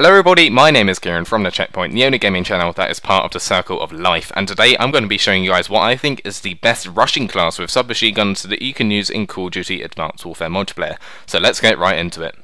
Hello everybody, my name is Kieran from The Checkpoint, the only gaming channel that is part of the Circle of Life, and today I'm going to be showing you guys what I think is the best rushing class with submachine guns that you can use in Call of Duty Advanced Warfare multiplayer. So let's get right into it.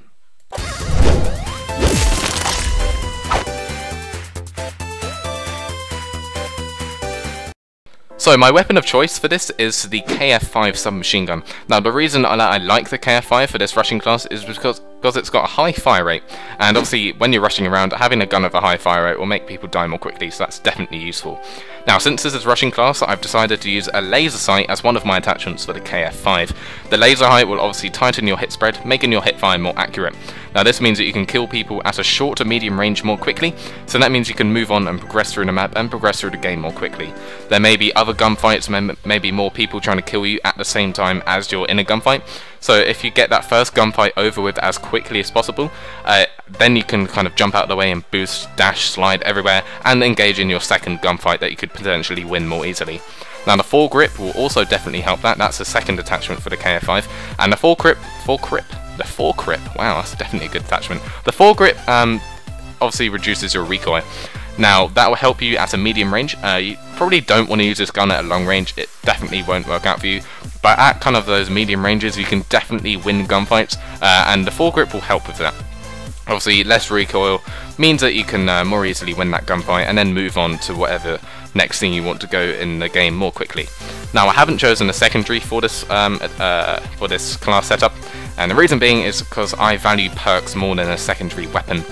So my weapon of choice for this is the KF5 submachine gun. Now the reason I, I like the KF5 for this rushing class is because because it's got a high fire rate, and obviously when you're rushing around, having a gun of a high fire rate will make people die more quickly, so that's definitely useful. Now since this is rushing class, I've decided to use a laser sight as one of my attachments for the KF5. The laser sight will obviously tighten your hip spread, making your hip fire more accurate. Now this means that you can kill people at a short to medium range more quickly, so that means you can move on and progress through the map and progress through the game more quickly. There may be other gunfights, maybe more people trying to kill you at the same time as you're in a gunfight, so if you get that first gunfight over with as quickly as possible, uh, then you can kind of jump out of the way and boost, dash, slide everywhere, and engage in your second gunfight that you could potentially win more easily. Now the foregrip will also definitely help that, that's the second attachment for the KF5, and the foregrip, foregrip, the foregrip, wow, that's definitely a good attachment. The foregrip um, obviously reduces your recoil. Now, that will help you at a medium range. Uh, you probably don't want to use this gun at a long range, it definitely won't work out for you. But at kind of those medium ranges, you can definitely win gunfights, uh, and the foregrip will help with that. Obviously, less recoil means that you can uh, more easily win that gunfight and then move on to whatever next thing you want to go in the game more quickly. Now, I haven't chosen a secondary for this um, uh, for this class setup, and the reason being is because I value perks more than a secondary weapon.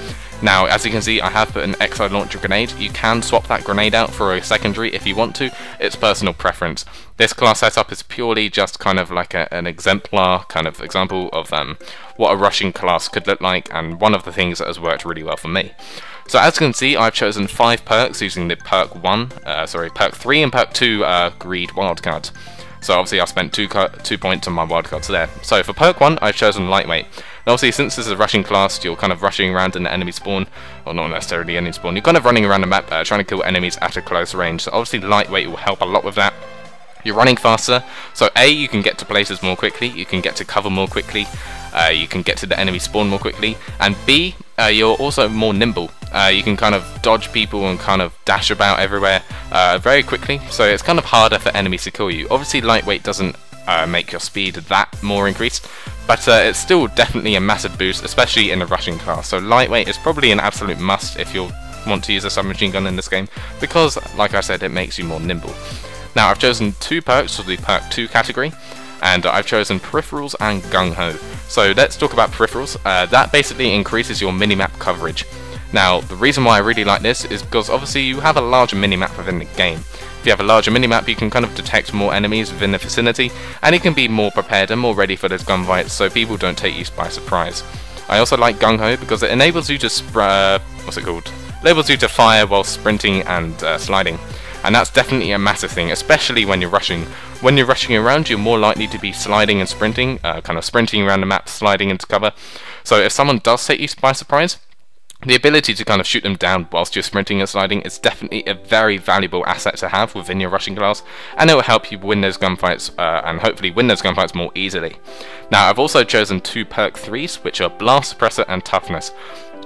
Now, as you can see, I have put an Exo launcher grenade. You can swap that grenade out for a secondary if you want to. It's personal preference. This class setup is purely just kind of like a, an exemplar kind of example of um, what a rushing class could look like, and one of the things that has worked really well for me. So as you can see, I've chosen five perks using the perk one, uh, sorry, perk three and perk two uh, greed wildcard. So obviously I've spent two two points on my wildcards there. So for perk one, I've chosen lightweight. And obviously, since this is a rushing class, you're kind of rushing around in the enemy spawn, or not necessarily enemy spawn, you're kind of running around the map uh, trying to kill enemies at a close range. So obviously, lightweight will help a lot with that. You're running faster, so A, you can get to places more quickly, you can get to cover more quickly, uh, you can get to the enemy spawn more quickly, and B, uh, you're also more nimble. Uh, you can kind of dodge people and kind of dash about everywhere uh, very quickly, so it's kind of harder for enemies to kill you. Obviously, lightweight doesn't uh, make your speed that more increased, but uh, it's still definitely a massive boost, especially in a rushing class. So lightweight is probably an absolute must if you want to use a submachine gun in this game, because, like I said, it makes you more nimble. Now, I've chosen two perks for the perk 2 category, and I've chosen peripherals and gung ho. So let's talk about peripherals. Uh, that basically increases your minimap coverage. Now, the reason why I really like this is because obviously you have a larger minimap within the game. If you have a larger minimap, you can kind of detect more enemies within the vicinity, and you can be more prepared and more ready for those gunfights so people don't take you by surprise. I also like Gung Ho because it enables you to uh, what's it called? Enables you to fire while sprinting and uh, sliding. And that's definitely a massive thing, especially when you're rushing. When you're rushing around, you're more likely to be sliding and sprinting, uh, kind of sprinting around the map, sliding into cover. So if someone does take you by surprise, the ability to kind of shoot them down whilst you're sprinting and sliding is definitely a very valuable asset to have within your rushing class, and it will help you win those gunfights uh, and hopefully win those gunfights more easily. Now, I've also chosen two perk 3s, which are Blast Suppressor and Toughness.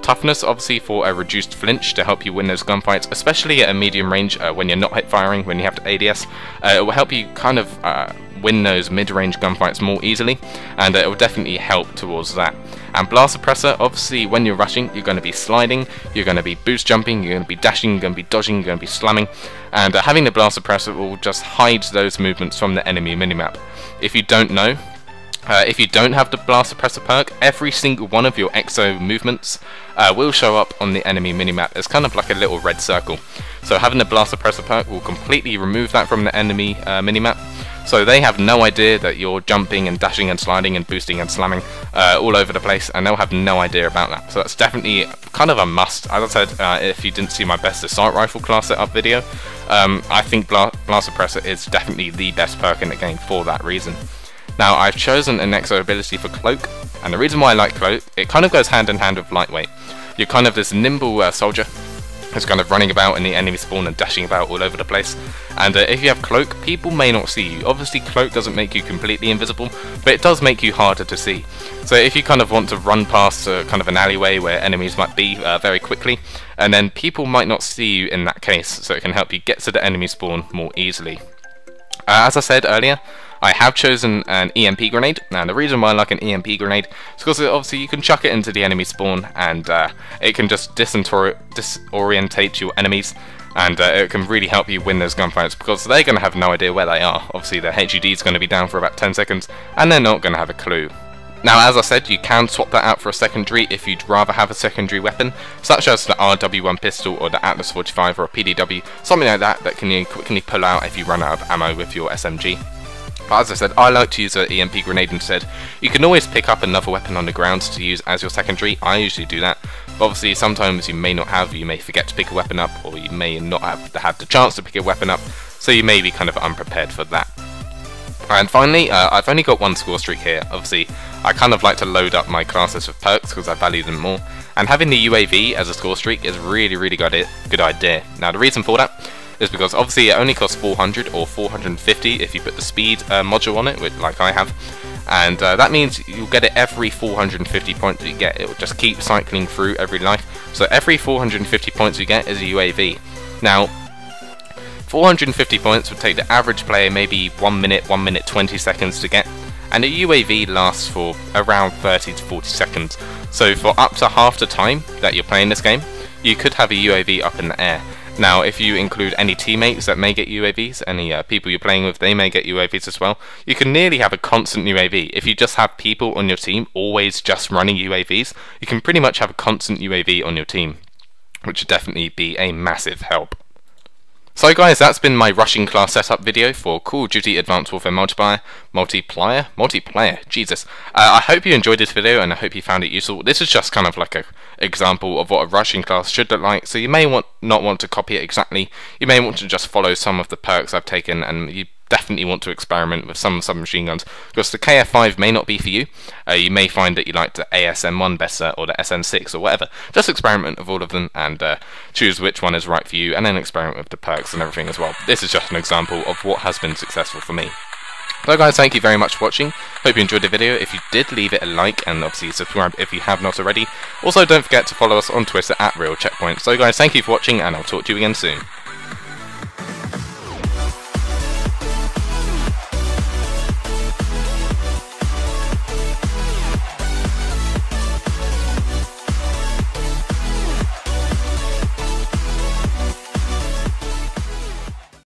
Toughness, obviously, for a reduced flinch to help you win those gunfights, especially at a medium range uh, when you're not hip firing, when you have to ADS. Uh, it will help you kind of uh, win those mid-range gunfights more easily, and it will definitely help towards that. And Blast Suppressor, obviously when you're rushing, you're going to be sliding, you're going to be boost jumping, you're going to be dashing, you're going to be dodging, you're going to be slamming, and uh, having the Blast Suppressor will just hide those movements from the enemy minimap. If you don't know, uh, if you don't have the Blast Suppressor perk, every single one of your EXO movements uh, will show up on the enemy minimap as kind of like a little red circle. So having the Blast Suppressor perk will completely remove that from the enemy uh, minimap, so they have no idea that you're jumping and dashing and sliding and boosting and slamming uh, all over the place, and they'll have no idea about that. So that's definitely kind of a must. As I said, uh, if you didn't see my best assault rifle class setup video, um, I think Bla Blast Suppressor is definitely the best perk in the game for that reason. Now I've chosen an exo ability for Cloak, and the reason why I like Cloak, it kind of goes hand in hand with Lightweight. You're kind of this nimble uh, soldier is kind of running about in the enemy spawn and dashing about all over the place. And uh, if you have Cloak, people may not see you. Obviously Cloak doesn't make you completely invisible, but it does make you harder to see. So if you kind of want to run past uh, kind of an alleyway where enemies might be uh, very quickly, and then people might not see you in that case, so it can help you get to the enemy spawn more easily. Uh, as I said earlier, I have chosen an EMP grenade, and the reason why I like an EMP grenade is because obviously you can chuck it into the enemy spawn, and uh, it can just disorientate your enemies, and uh, it can really help you win those gunfights, because they're going to have no idea where they are. Obviously the HUD is going to be down for about 10 seconds, and they're not going to have a clue. Now, as I said, you can swap that out for a secondary if you'd rather have a secondary weapon, such as the RW1 pistol or the Atlas 45 or a PDW, something like that that can you quickly pull out if you run out of ammo with your SMG. But as I said, I like to use an EMP grenade instead. You can always pick up another weapon on the ground to use as your secondary, I usually do that. But obviously sometimes you may not have, you may forget to pick a weapon up, or you may not have had the chance to pick a weapon up, so you may be kind of unprepared for that. And finally, uh, I've only got one score streak here. Obviously, I kind of like to load up my classes with perks because I value them more. And having the UAV as a score streak is really, really good, good idea. Now, the reason for that is because obviously it only costs 400 or 450 if you put the speed uh, module on it, like I have. And uh, that means you'll get it every 450 points you get. It will just keep cycling through every life. So every 450 points you get is a UAV. Now, 450 points would take the average player maybe 1 minute, 1 minute 20 seconds to get, and a UAV lasts for around 30 to 40 seconds. So for up to half the time that you're playing this game, you could have a UAV up in the air. Now, if you include any teammates that may get UAVs, any uh, people you're playing with, they may get UAVs as well. You can nearly have a constant UAV. If you just have people on your team always just running UAVs, you can pretty much have a constant UAV on your team, which would definitely be a massive help. So guys, that's been my rushing class setup video for Call of Duty Advanced Warfare Multiplayer, Multiplayer, Multiplayer, Jesus. Uh, I hope you enjoyed this video and I hope you found it useful. This is just kind of like a example of what a rushing class should look like, so you may want not want to copy it exactly. You may want to just follow some of the perks I've taken and you definitely want to experiment with some submachine guns because the KF5 may not be for you. Uh, you may find that you like the ASM1 better or the SN6 or whatever. Just experiment with all of them and uh, choose which one is right for you and then experiment with the perks and everything as well. This is just an example of what has been successful for me. So guys, thank you very much for watching. Hope you enjoyed the video. If you did, leave it a like and obviously subscribe if you have not already. Also, don't forget to follow us on Twitter at Real Checkpoint. So guys, thank you for watching and I'll talk to you again soon.